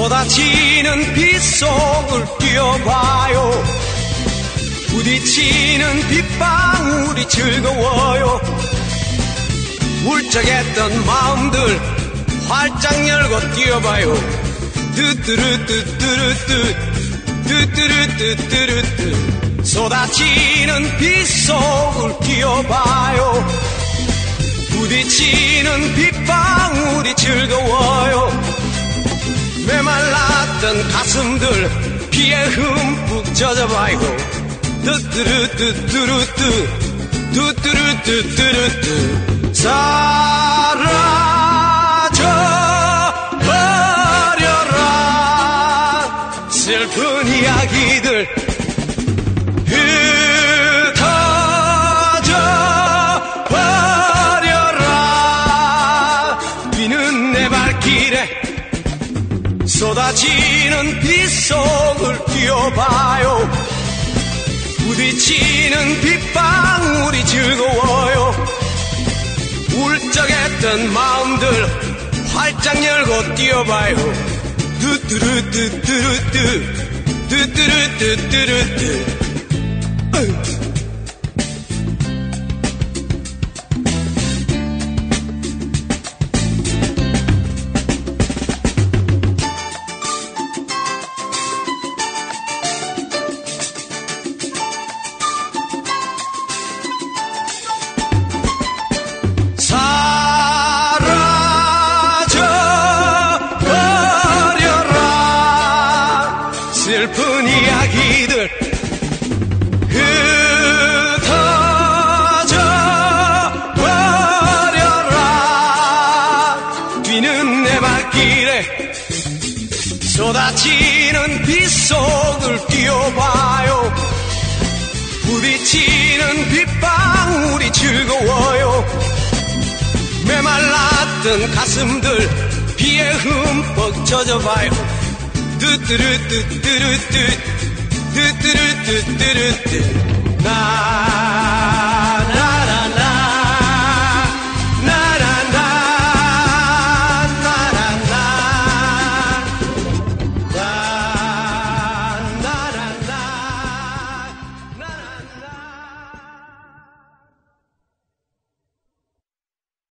쏟아지는 빗속을 뛰어봐요. 부딪히는 빗방울이 즐거워요. 울적했던 마음들 활짝 열고 뛰어봐요. 뚜뚜루뚜뚜루뚜 뚜뚜루뚜뚜루뚜 쏟아지는 빗속을 뛰어봐요 부딪히는 빗방울이 즐거워요 메말랐던 가슴들 피에 흠뻑 젖어봐요 뚜뚜루뚜뚜루뚜 뚜뚜루뚜뚜루뚜. 사라져버려라. 슬픈 이야기들 쏟아지는 빗속을 뛰어봐요. 부딪히는 빗방울이 즐거워요. 울적했던 마음들 활짝 열고 뛰어봐요. 뚜뚜루뚜뚜루뚜 뚜뚜루뚜뚜루뚜 쏟아지는 빗속을 뛰어봐요. 부딪히는 빗방울이 즐거워요. 메말랐던 가슴들 비에 흠뻑 젖어봐요. 뚜뚜루뚜뚜루뚜 뚜뚜루뚜뚜루뚜. 나